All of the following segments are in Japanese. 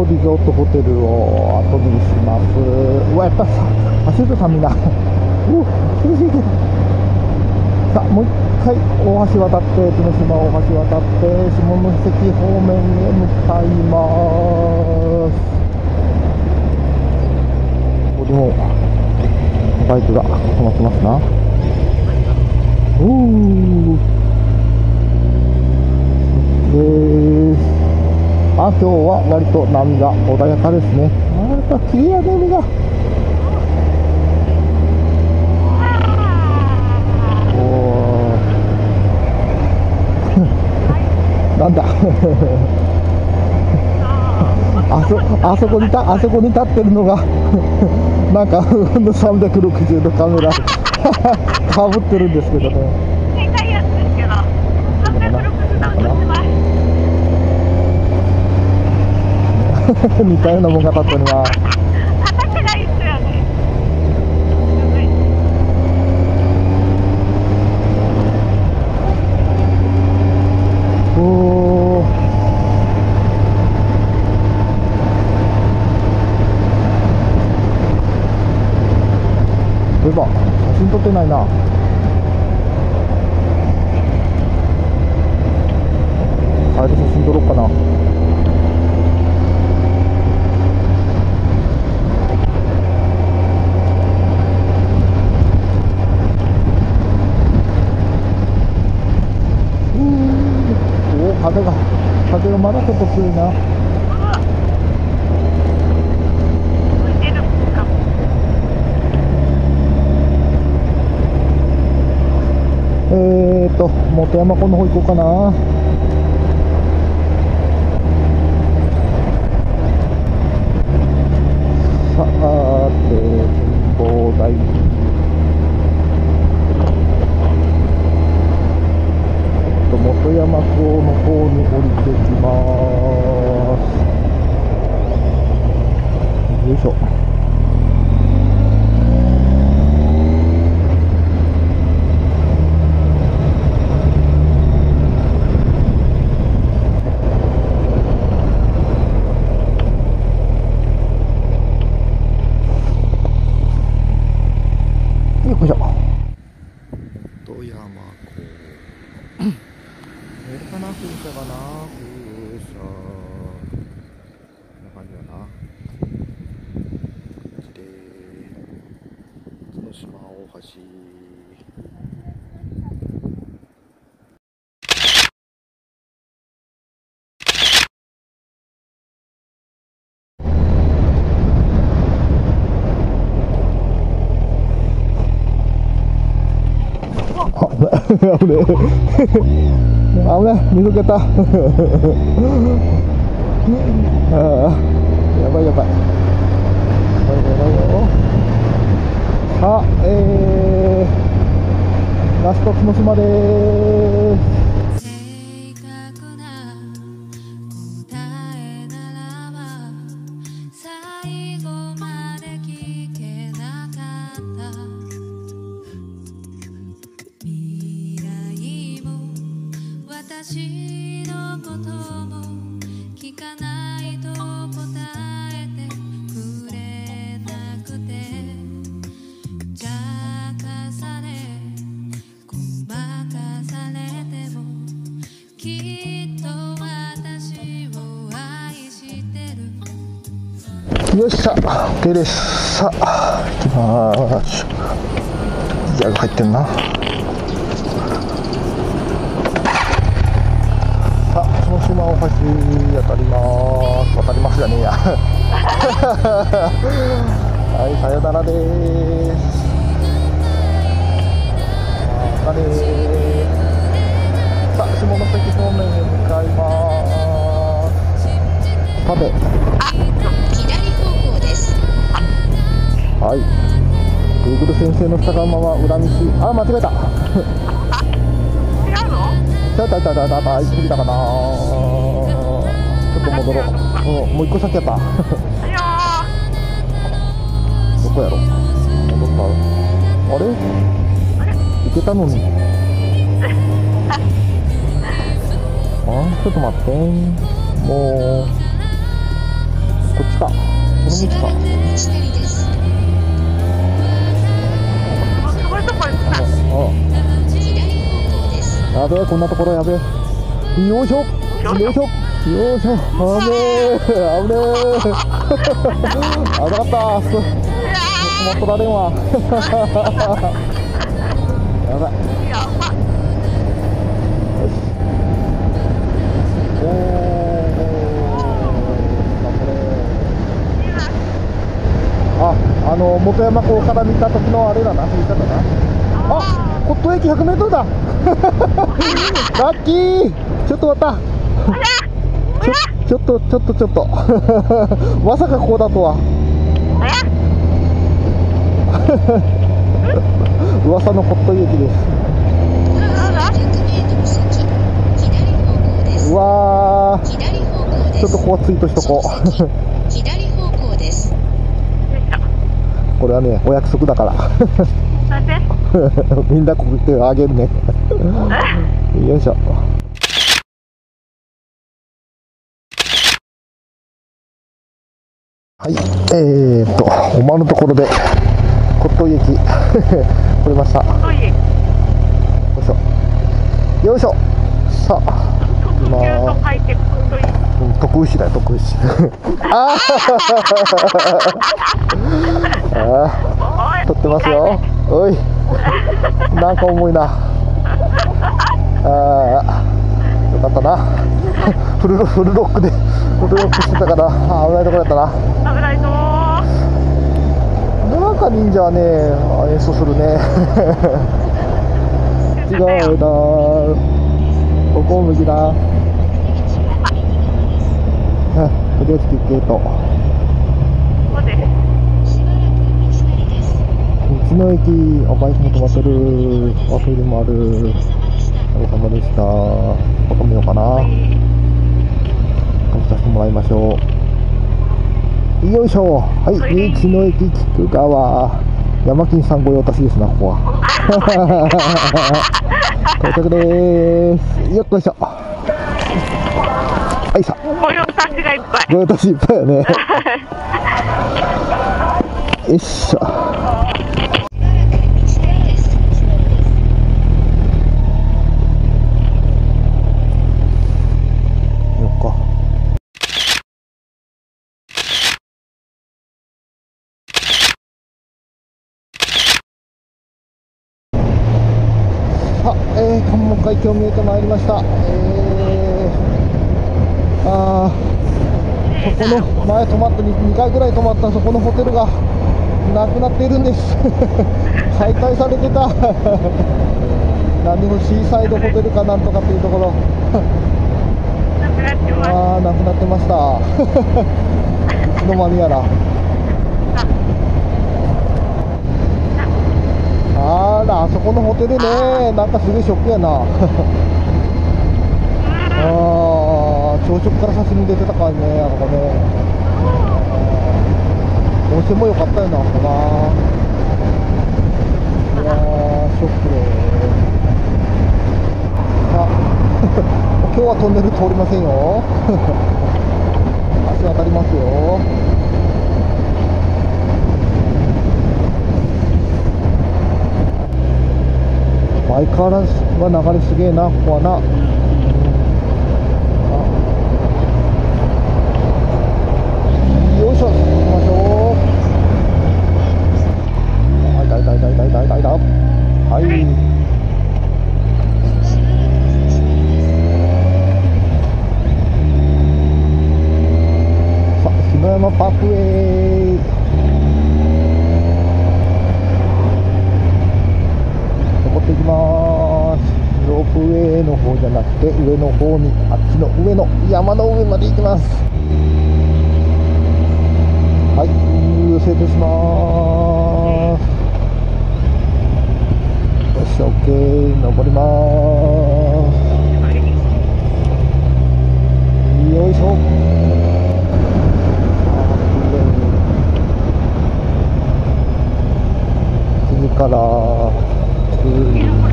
湖リゾートホテルを後にします。うわやっぱさ走ると寒いなう涼しいけどさあもう一回大橋渡って江ノ島大橋渡って下関方面へ向かいますここにもバイクが止まってますなおーですあ今日は割と波が穏やかですね。あやっぱ綺麗やね海がおー。なんだ。あそあそこにたあそこに立ってるのが なんか360度カメラかぶってるんですけどね高いやつですけど、360段落ちます。似たようなもんが立ってるな硬くないっすよね。おー。そういえば。写真撮ってないな帰り写真撮ろうかなうーんお風が風がまだちょっと強いな。えーと本山湖の方行こうかなさて展望台えっと本山港の方に降りてきます。よいしょよいしょ富山港見えるかな風車がな風車こんな感じだな綺麗角島大橋危ねえ危ねえ見つけたあえー、ラスト角島です。よっしゃ。OK ですさ。あ行きまーす。ギアが入ってんな。さあ角島大橋渡ります。渡りますじゃねえや。はいさよならでーす。またねー。さあ下関方面へ向かいます。さてはい。Google 先生の下がまは裏道。あ、間違えた。違うの？ちゃたたたたた、行ってきたかな。ちょっと戻ろう。うん、もう一個先やった。いやどこやろ。戻った。あれ。行けたのに。あ、ちょっと待って。もう。こっちかこの道かやべえこんなところやべえ。よいしょ。よいしょ。よいしょ。あべえ。危ねえ。危なかった。あそこもっとられんわ。やばい。やば。おー。あ、あの元山港から見た時のあれだな、見方だな。あ、骨董駅100メートルだ。ラッキー。ちょっと待った。ちょちょっとちょっとちょっと。まさかここだとは。噂の骨董駅です。100メートル先、左方向ですう。わ。ちょっとここはツイートしとこう。左方向です。これはね、お約束だから。みんなここ手をあげるね。よいしょ。はい、えー、っと、思わぬところで骨董駅 来れました。よ。いしょ。よいしょ。さあ、特急と書いてトイレ。うん徳牛だよ、徳牛。あーあー、おい。撮ってますよ。おい、なんか重いな。あーよかったな。フルロフルロックで、フルロックしてたから、危ないところやったな。危ないぞー。なんか忍者はね、あ演奏するね。違うな。ここを右だ。うんとりあえず休憩と。ここで。しばらく左です。道の駅、あ、バイクも止まってる。あ、トイレもある。お疲れ様でした。ここ見ようかな。返させてもらいましょう。よいしょ。はい、道の駅菊川。山金さんご用達ですな、ここは。到着でーす。よっこいしょ。はいさ、ご用達がいっぱい。ご用達いっぱいよね。よいしょ。しばらく左です。よっか。さあ、えー、関門海峡見えてまいりました。えー、あー、そこの前泊まった 2, 回ぐらい泊まったそこのホテルがなくなっているんです。再開されてた。何もシーサイドホテルかなんとかっていうところ。ああ、なくなってました。いつの間にやら。あら、あそこのホテルね、なんかすごいショックやな。ああ、朝食から写真出てたからね、あそこね。温泉も良かったよな、あそこな。いやー、ショックで。あ、今日はトンネル通りませんよ。足当たりますよ。相変わらずは流れすげえな、ここはな。よいしょ、行きましょう。はい、だいだいだいだいだいだいだ。はい。さあ、篠山パークウェイ。登っていきます。ロープウェイの方じゃなくて、上の方に、あっちの上の山の上まで行きます。はい、右折します。よし、OK、登ります。よいしょ。から、うん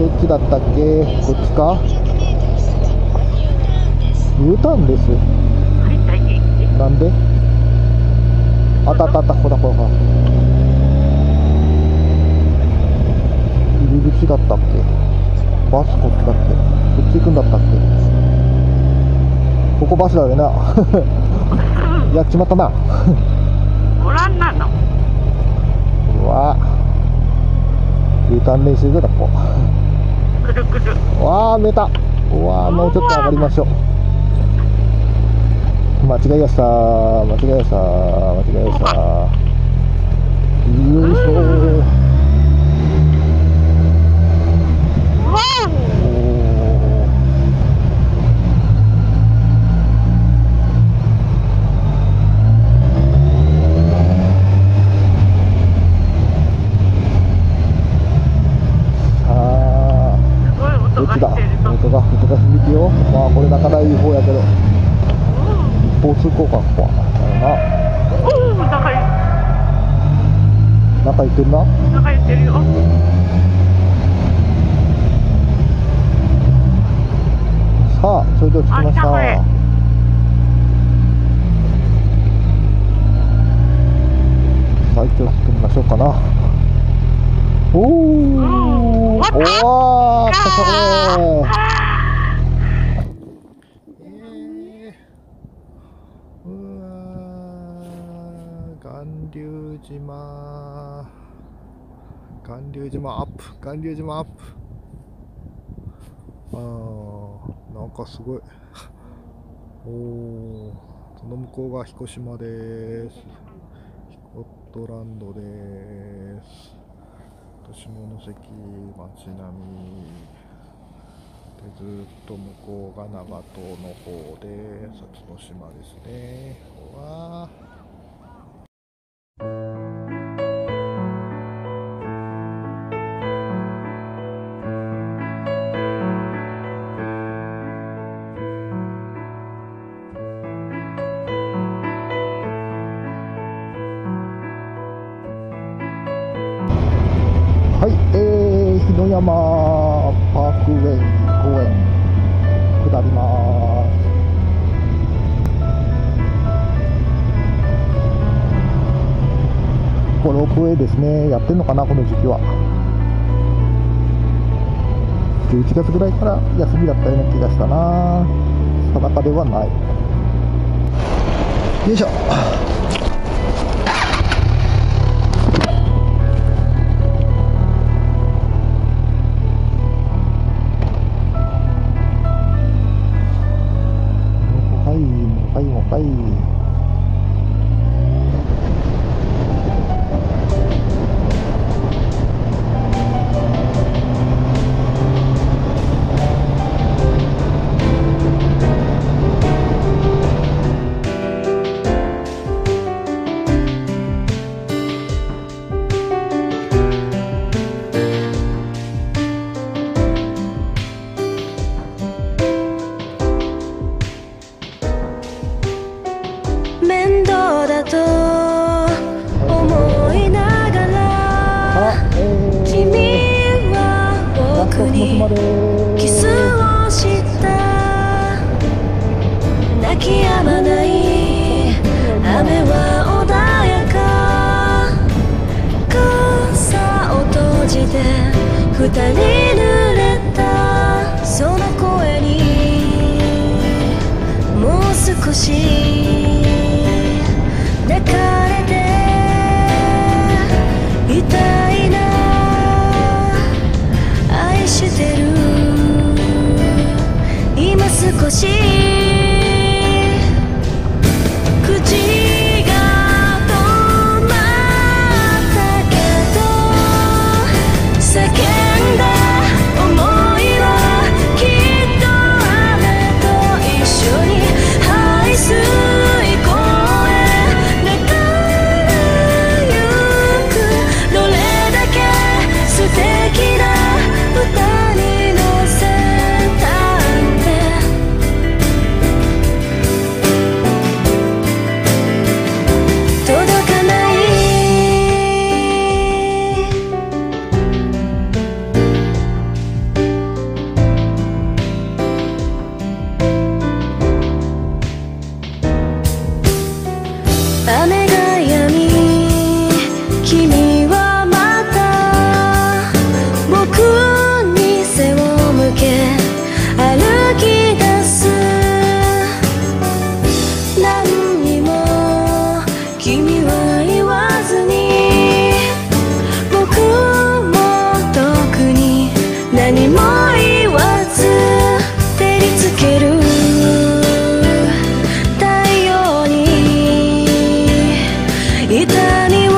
ロったっけ？こっちか？U ターンです。なんで？あったあったあった。ほらほらほら。入り口だったっけ？バスこっちだっけ？こっち行くんだったっけ？ここバスだよな。やっちまったな。ご覧なの？うわ。U ターン練習所だこくるくる。こわあ見えた。わあもうちょっと上がりましょう。間違いやした間違いやした間違いやしたよいしょわおーさあお、すごい音どっちだがしてると。音が音が響くよまあこれなかなかいい方やけど。一方通行かここは。だよおお、なんか、な中行ってるな。ってるよ。さあそれでは着きました。さあ一応作りましょうかな。おおうん。おわー来たこれえー、うわー巌流島。巌流島アップ。巌流島アップ。あーなんかすごい。おおその向こうが彦島です。ヒコットランドです。下関町並み。でずっと向こうが長門の方で薩の島ですね。わー。山パークウェイ公園下ります。こロープウェイですね、やってんのかな、この時期は。11月ぐらいから休みだったような気がしたな、定かではない。よいしょ。は板に